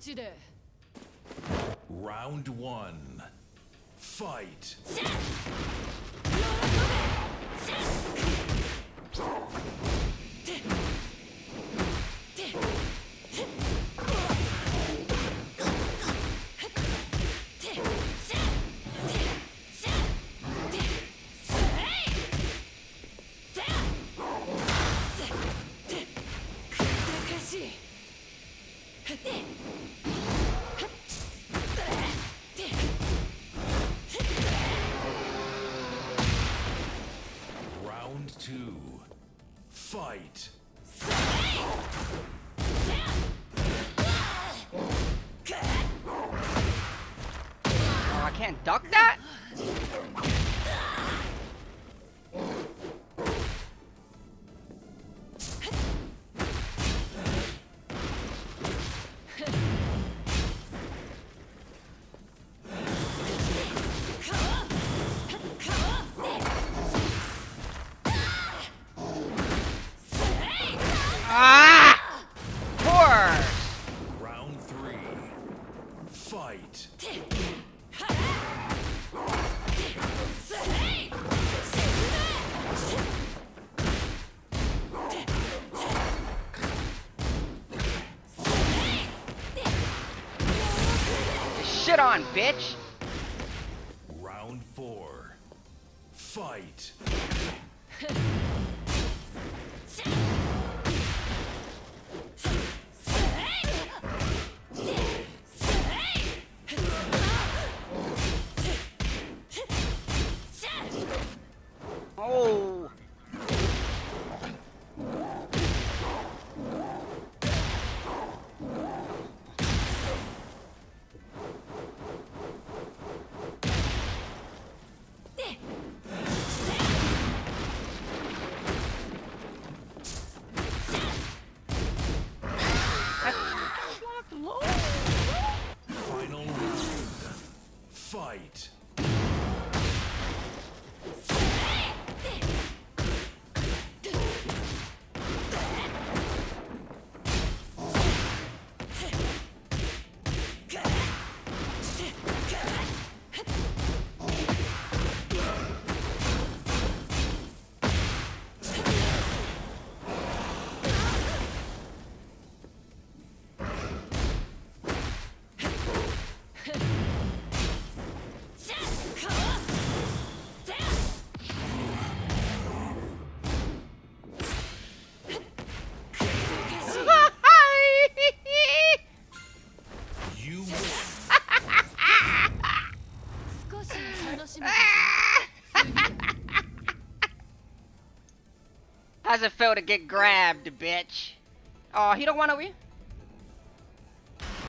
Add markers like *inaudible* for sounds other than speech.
口で Round one. Fight. 'Round Fight. Oh, I can't duck that? Shit on, bitch! Round four. Fight. *laughs* right. し楽しみで How's it feel to get grabbed, bitch? Oh, he don't wanna win?